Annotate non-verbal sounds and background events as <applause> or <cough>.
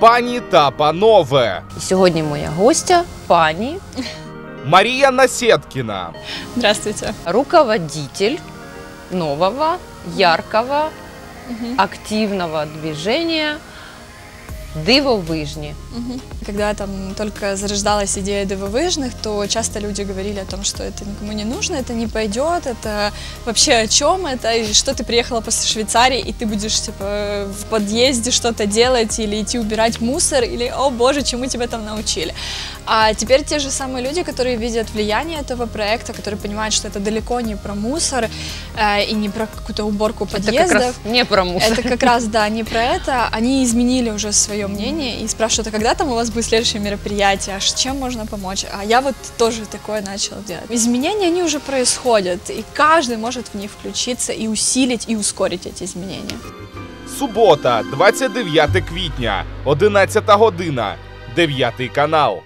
Пані та панове, Сьогодні моя гостя, пані, Марія Насєткіна, Здравствуйте. руководитель нового, яркого, активного движения Дивовижні. Мгм. Когда там только зарождалась идея дивовыжных, то часто люди говорили о том, что это никому не нужно, это не пойдет, это вообще о чем это, и что ты приехала после Швейцарии, и ты будешь типа в подъезде что-то делать или идти убирать мусор, или, о боже, чему тебя там научили. А теперь те же самые люди, которые видят влияние этого проекта, которые понимают, что это далеко не про мусор э, и не про какую-то уборку Це подъездов. якраз не про мусор. Это как раз, да, не про это. <laughs> Они изменили уже свое мнение и спрашивают, а когда там у вас будет следующее мероприятие, а с чем можно помочь? А я вот тоже такое начала делать. Изменения, они уже происходят, и каждый может в них включиться и усилить, и ускорить эти изменения. субота, 29 квітня, 11 година, 9 канал.